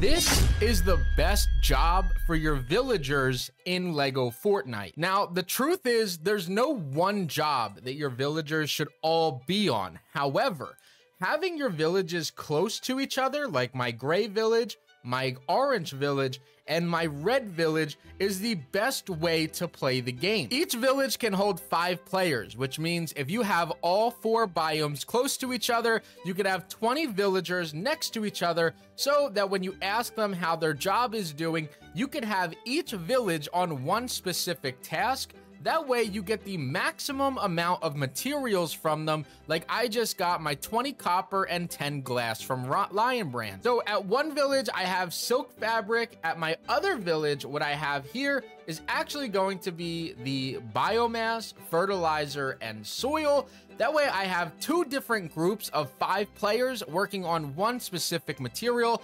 This is the best job for your villagers in LEGO Fortnite. Now, the truth is there's no one job that your villagers should all be on. However, having your villages close to each other, like my gray village, my orange village, and my red village is the best way to play the game. Each village can hold five players, which means if you have all four biomes close to each other, you could have 20 villagers next to each other so that when you ask them how their job is doing, you could have each village on one specific task that way you get the maximum amount of materials from them. Like I just got my 20 copper and 10 glass from Lion Brand. So at one village, I have silk fabric. At my other village, what I have here is actually going to be the biomass, fertilizer, and soil. That way I have two different groups of five players working on one specific material